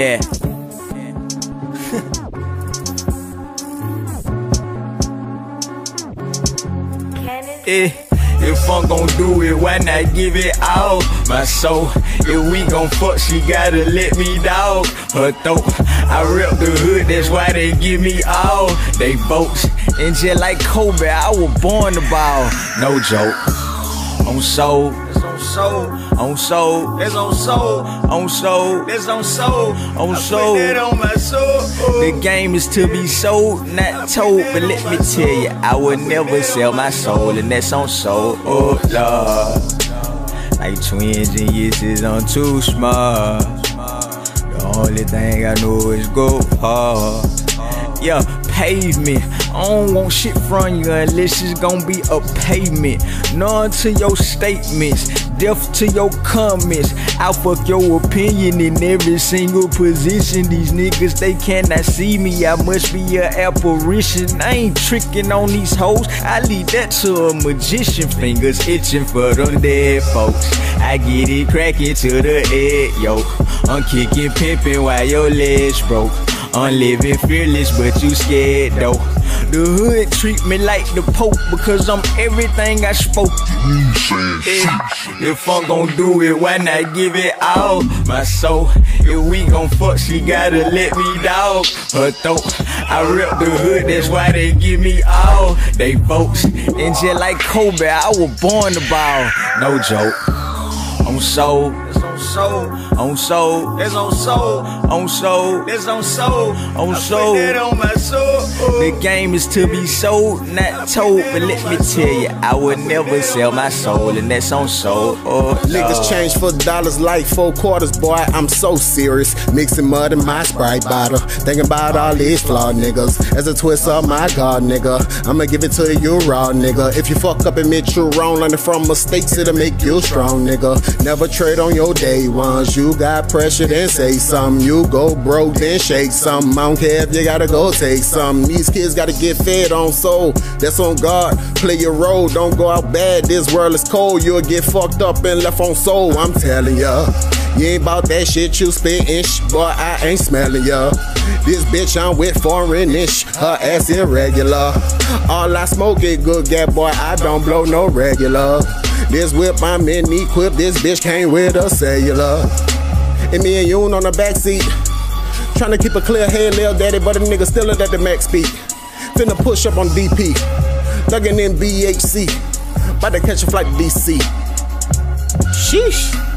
Yeah. Eh, if I'm gon' do it, why not give it all? My soul, if we gon' fuck, she gotta let me dog. Her throat, I rep the hood, that's why they give me all. They votes, and just like Kobe, I was born to ball. No joke. I'm on soul. on soul, That's on soul. on soul, That's on soul. On I soul. Put that on my soul. The game is to be sold, not told. But let me tell you, I would never sell my soul, and that's on soul. Oh Lord, like twins and yeses, I'm too smart. The only thing I know is go hard. Yeah, pavement. I don't want shit from you unless it's gonna be a payment. None to your statements, deaf to your comments. I fuck your opinion in every single position. These niggas, they cannot see me. I must be an apparition. I ain't tricking on these hoes. I leave that to a magician. Fingers itching for them dead folks. I get it cracking to the head, yo. I'm kicking, pimping while your legs broke. I'm living fearless, but you scared though. The hood treat me like the Pope because I'm everything I spoke. Yeah. If I'm gon' do it, why not give it all? My soul, if we gon' fuck, she gotta let me dog. Her throat, I rep the hood, that's why they give me all. They votes, and just like Kobe, I was born to ball. No joke. On soul, on soul. on soul, That's on soul. on soul. That's on soul. On I soul. Put that on my soul. The game is to be sold, not told. But let me tell you, I would never sell my soul, and that's on soul. Oh, Niggas change for dollars like four quarters, boy. I'm so serious. Mixing mud in my sprite bottle. Thinking about all these flawed niggas. As a twist of my god, nigga. I'ma give it to you raw, nigga. If you fuck up, admit you're wrong. Learning from mistakes, it'll make you strong, nigga. Never trade on your day ones. You got pressure, then say something. You go broke, then shake something. I don't care if you gotta go take something. These kids gotta get fed on soul. That's on God. Play your role, don't go out bad. This world is cold. You'll get fucked up and left on soul. I'm telling ya. You ain't about that shit you spittin', sh- boy. I ain't smelling ya. This bitch I'm with foreign-ish, her ass irregular. All I smoke is good gat, boy. I don't blow no regular. This whip I'm in equipped, this bitch came with a cellular. And me and you on the backseat, trying to keep a clear head, little daddy, but a nigga still at the max speed. Finna push up on DP, thuggin' in BHC, about to catch a flight to DC. Sheesh.